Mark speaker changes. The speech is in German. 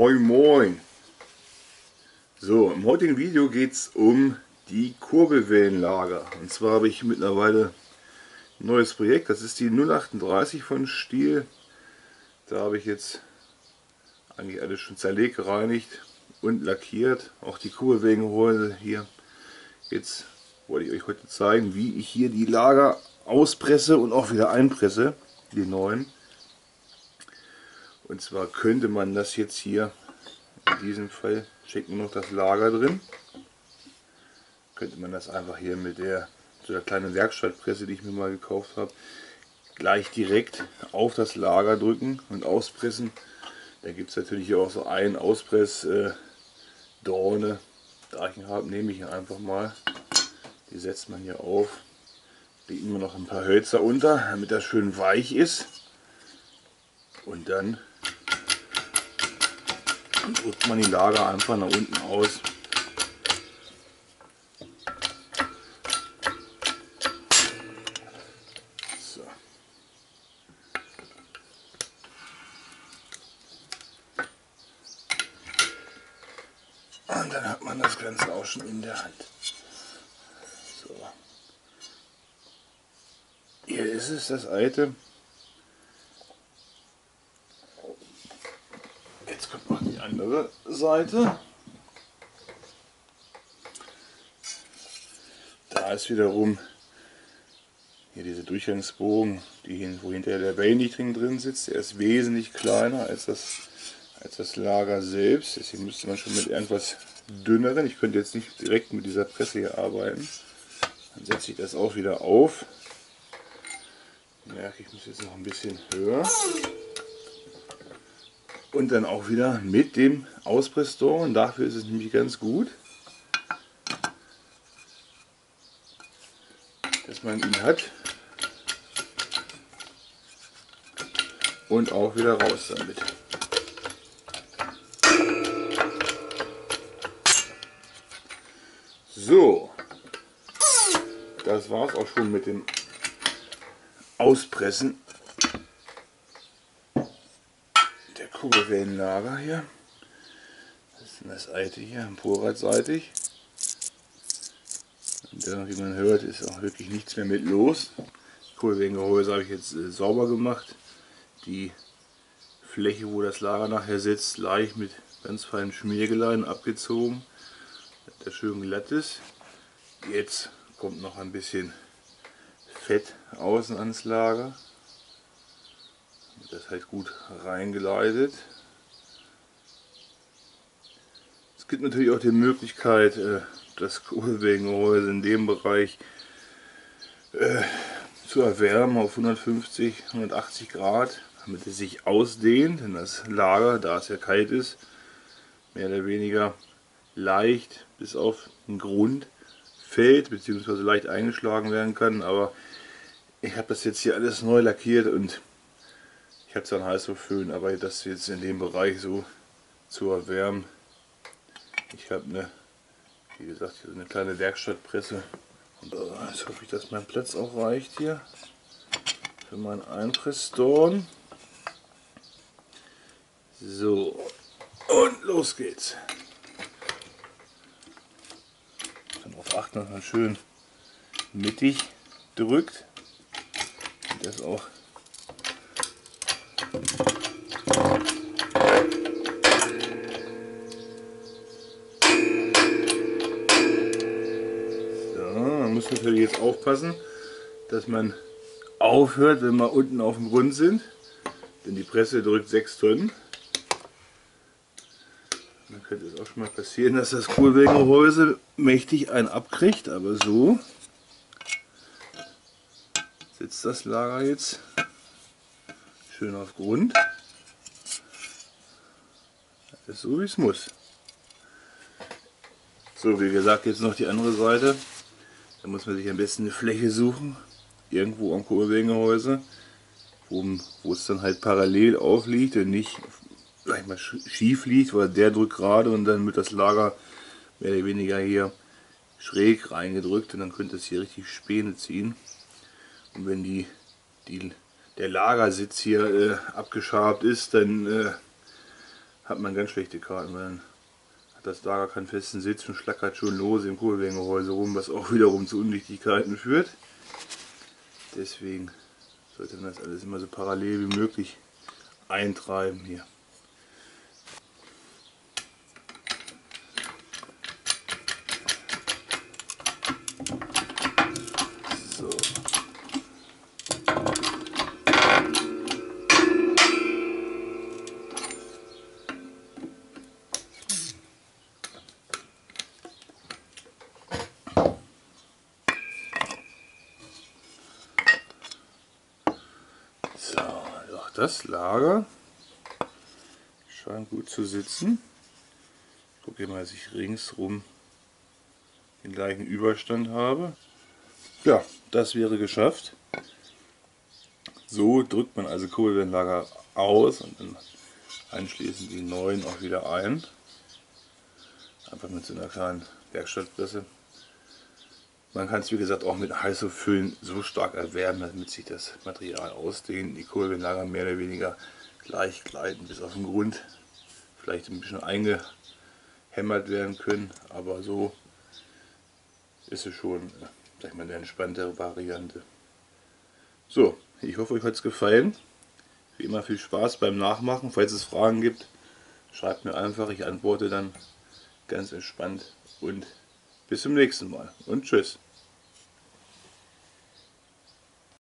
Speaker 1: Moin Moin! So, im heutigen Video geht es um die Kurbelwellenlager. Und zwar habe ich mittlerweile ein neues Projekt, das ist die 038 von Stiel. Da habe ich jetzt eigentlich alles schon zerlegt, gereinigt und lackiert. Auch die Kurbelwellenhäuse hier. Jetzt wollte ich euch heute zeigen, wie ich hier die Lager auspresse und auch wieder einpresse, die neuen. Und zwar könnte man das jetzt hier, in diesem Fall nur noch das Lager drin, könnte man das einfach hier mit der, so der kleinen Werkstattpresse, die ich mir mal gekauft habe, gleich direkt auf das Lager drücken und auspressen. Da gibt es natürlich auch so einen Auspressdorne. Äh, da ich ihn habe, nehme ich ihn einfach mal. Die setzt man hier auf. Legt immer noch ein paar Hölzer unter, damit das schön weich ist. Und dann drückt man die Lager einfach nach unten aus. Und dann hat man das Ganze auch schon in der Hand. So. Hier ist es, das alte andere Seite. Da ist wiederum hier diese Durchgangsbogen, die, wo hinterher der Wellendichtring drin sitzt. Der ist wesentlich kleiner als das, als das Lager selbst. Deswegen müsste man schon mit irgendwas dünneren. Ich könnte jetzt nicht direkt mit dieser Presse hier arbeiten. Dann setze ich das auch wieder auf. Merke, ich muss jetzt noch ein bisschen höher und dann auch wieder mit dem Auspresstor und dafür ist es nämlich ganz gut, dass man ihn hat. Und auch wieder raus damit. So, das war es auch schon mit dem Auspressen Kugelwellenlager hier. Das ist das alte hier, vorratseitig. Und da, wie man hört, ist auch wirklich nichts mehr mit los. Das Kugelwellengehäuse habe ich jetzt äh, sauber gemacht. Die Fläche, wo das Lager nachher sitzt, leicht mit ganz feinen Schmiergeleien abgezogen, dass der schön glatt ist. Jetzt kommt noch ein bisschen Fett außen ans Lager halt gut reingeleitet. Es gibt natürlich auch die Möglichkeit, äh, das Kohlewegenhäuse in dem Bereich äh, zu erwärmen auf 150, 180 Grad, damit es sich ausdehnt, denn das Lager, da es ja kalt ist, mehr oder weniger leicht bis auf den Grund fällt, beziehungsweise leicht eingeschlagen werden kann, aber ich habe das jetzt hier alles neu lackiert und ich habe zwar einen Heißluftföhn, aber das jetzt in dem Bereich so zu erwärmen. Ich habe eine, wie gesagt, hier so eine kleine Werkstattpresse. Und äh, jetzt hoffe ich, dass mein Platz auch reicht hier für meinen Einpressdorn. So, und los geht's. Darauf achten, dass man schön mittig drückt. Das auch man muss natürlich jetzt aufpassen, dass man aufhört, wenn wir unten auf dem Grund sind. Denn die Presse drückt 6 Tonnen. Dann könnte es auch schon mal passieren, dass das Kohlwegengehäuse mächtig einen abkriegt. Aber so sitzt das Lager jetzt schön auf Grund. Das ist so wie es muss. So, wie gesagt, jetzt noch die andere Seite. Da muss man sich am besten eine Fläche suchen, irgendwo am Kurbelwegengehäuse, wo, wo es dann halt parallel aufliegt und nicht gleich mal schief liegt, weil der drückt gerade und dann wird das Lager mehr oder weniger hier schräg reingedrückt und dann könnte es hier richtig Späne ziehen. Und wenn die, die der Lagersitz hier äh, abgeschabt ist, dann äh, hat man ganz schlechte Karten, dann hat das Lager keinen festen Sitz und schlackert schon los im Kohlwängehäuse rum, was auch wiederum zu Undichtigkeiten führt. Deswegen sollte man das alles immer so parallel wie möglich eintreiben hier. Das Lager scheint gut zu sitzen. Ich gucke mal, dass ich ringsrum den gleichen Überstand habe. Ja, das wäre geschafft. So drückt man also Kohlenlager aus und dann anschließend die neuen auch wieder ein. Einfach mit so einer kleinen Werkstattpresse. Man kann es wie gesagt auch mit Heißluftfüllen so stark erwärmen, damit sich das Material ausdehnt. Die Kohlenlager mehr oder weniger gleich gleiten bis auf den Grund. Vielleicht ein bisschen eingehämmert werden können, aber so ist es schon sag ich mal, eine entspanntere Variante. So, ich hoffe euch hat es gefallen. Wie immer viel Spaß beim Nachmachen. Falls es Fragen gibt, schreibt mir einfach, ich antworte dann ganz entspannt und bis zum nächsten Mal und tschüss.